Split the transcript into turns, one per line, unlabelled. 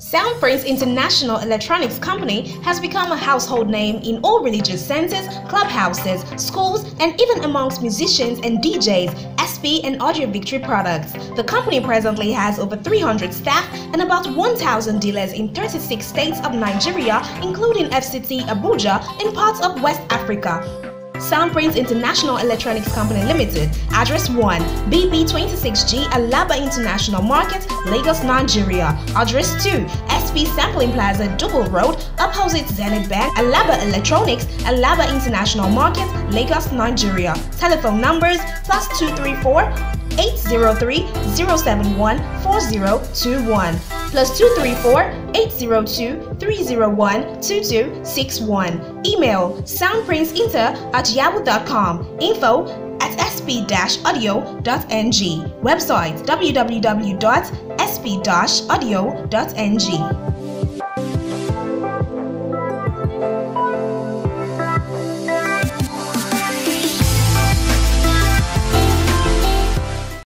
Sound Prince International Electronics Company has become a household name in all religious centers, clubhouses, schools, and even amongst musicians and DJs, SP and Audio Victory products. The company presently has over 300 staff and about 1,000 dealers in 36 states of Nigeria, including FCT Abuja and parts of West Africa. Sound Prince International Electronics Company Limited, address 1, BP26G Alaba International Market, Lagos, Nigeria. Address 2, SP Sampling Plaza, Double Road, opposite Zenith Bank, Alaba Electronics, Alaba International Market, Lagos, Nigeria. Telephone numbers plus 234 803 071 4021 plus 234 802 301 2261. Email soundprinceinter at yahoo.com. Info at sp-audio.ng. Website www.sp-audio.ng.